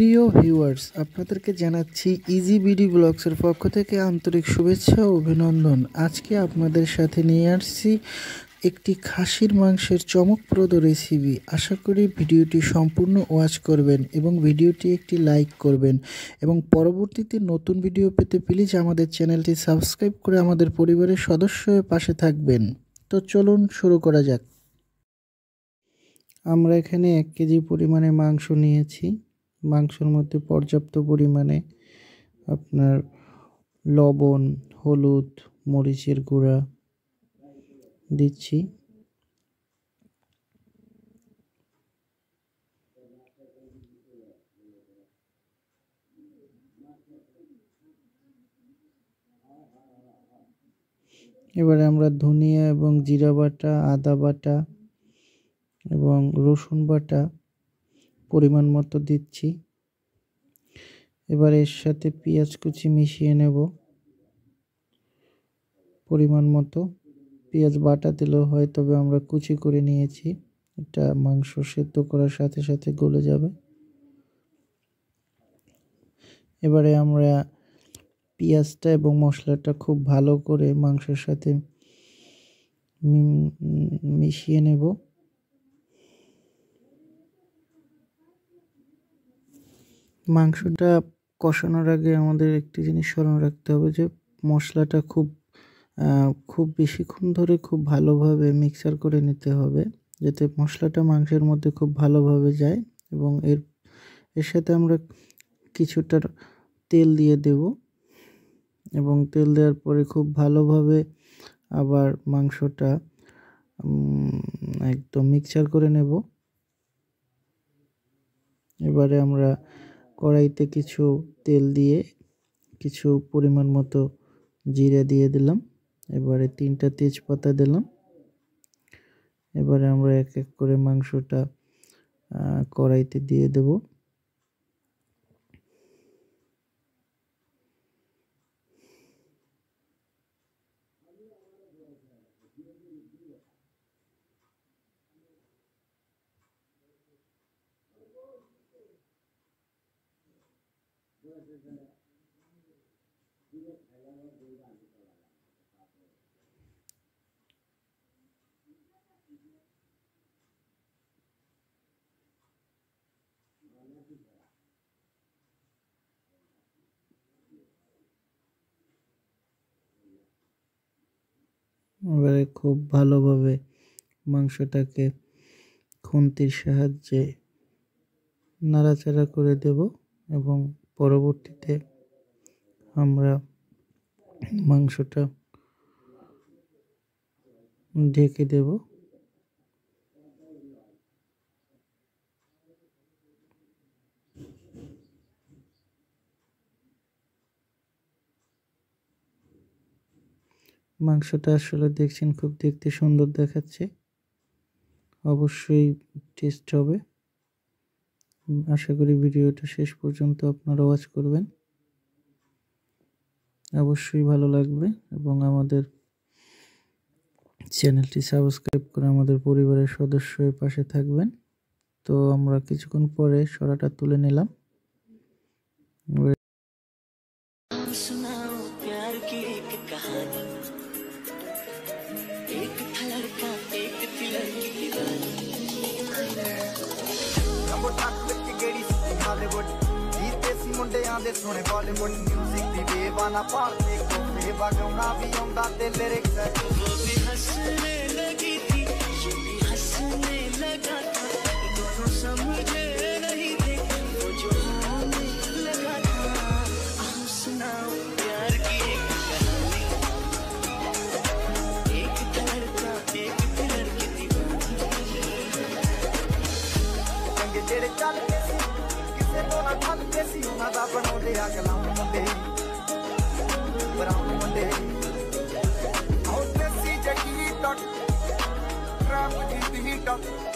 প্রিয় ভিউয়ার্স, আপনাদেরকে জানাচ্ছি ইজি বিডি ব্লগসের পক্ষ থেকে আন্তরিক শুভেচ্ছা ও অভিনন্দন। আজকে আপনাদের সাথে নিয়ে আসছি একটি খাসির মাংসের চমকপ্রদ রেসিপি আশা করি ভিডিওটি সম্পূর্ণ ওয়াচ করবেন এবং ভিডিওটি একটি লাইক করবেন এবং পরবর্তীতে নতুন ভিডিও পেতে প্লিজ আমাদের চ্যানেলটি সাবস্ক্রাইব করে আমাদের পরিবারের সদস্য হয়ে পাশে থাকবেন। তো চলুন শুরু করা যাক। আমরা এখানে এক কেজি পরিমাণে মাংস নিয়েছি। মাংসর মধ্যে পর্যাপ্ত পরিমাণে আপনার লবণ, হলুদ, মরিচের গুঁড়া দিচ্ছি। এবারে আমরা ধনিয়া এবং জিরা বাটা, আদা বাটা এবং রসুন বাটা পরিমাণ মতো দিচ্ছি। এবার এর সাথে পেঁয়াজ কুচি মিশিয়ে নেব। পরিমাণ মতো পেঁয়াজ বাটা দিলেও হয়, তবে আমরা কুচি করে নিয়েছি। এটা মাংস সেদ্ধ করার সাথে সাথে গলে যাবে। এবারে আমরা পেঁয়াজটা এবং মশলাটা খুব ভালো করে মাংসের সাথে মিশিয়ে নেব। মাংসটা কষানোর আগে আমাদের একটি জিনিস স্মরণ রাখতে হবে যে মশলাটা খুব খুব বেশিক্ষণ ধরে খুব ভালোভাবে মিক্সার করে নিতে হবে যাতে মশলাটা মাংসের মধ্যে খুব ভালোভাবে যায় এবং এর এর সাথে আমরা কিছুটা তেল দিয়ে দেব এবং তেল দেওয়ার পরে খুব ভালোভাবে আবার মাংসটা একদম মিক্সচার করে নেব। এবারে আমরা কড়াইতে কিছু তেল দিয়ে কিছু পরিমাণ মতো জিরে দিয়ে দিলাম। এবারে তিনটা তেজপাতা দিলাম। এবারে আমরা এক এক করে মাংসটা কড়াইতে দিয়ে দেব। এবারে খুব ভালোভাবে মাংসটাকে খুন্তির সাহায্যে নাড়াচাড়া করে দেব এবং পরবর্তীতে আমরা মাংসটা ঢেকে দেব। মাংসটা আসলে দেখছেন খুব দেখতে সুন্দর দেখাচ্ছে। অবশ্যই টেস্ট হবে। আশা করি ভিডিওটা শেষ পর্যন্ত আপনারা ওয়াচ করবেন। অবশ্যই ভালো লাগবে এবং আমাদের চ্যানেলটি সাবস্ক্রাইব করে আমাদের পরিবারের সদস্যের পাশে থাকবেন। তো আমরা কিছুক্ষণ পরে সরাটা তুলে নিলাম। ਹਾਲੀਵੁੱਡ ਜੀਤੇ ਸੀ ਮੁੰਡਿਆਂ ਦੇ ਸੋਹਣੇ ਬਾਲੀਵੁੱਡ 뮤직 ਦੀ ਵੇਵਾਂ ਨਾ ਪਾਲਦੇ ਕੋਫੇ ਵਗਾਉਣਾ ਵੀ ਆਉਂਦਾ ਤੇ ਲਿਰਿਕਸ ਤੂੰ ਵੀ ਹੱਸਣੇ ਨਾ ਠੱਲ ਕੇ ਸੀ ਉਹਨਾਂ ਦਾ ਬਣਾਉਂਦੇ ਆ ਕਲਾਮ ਮੁੰਡੇ ਬਰਾਉਨ ਮੁੰਡੇ ਆਉ ਤੇ ਸੀ ਜਗੀ ਡਟ ਟਰੈਪ ਦੀ ਹੀ ਡਟ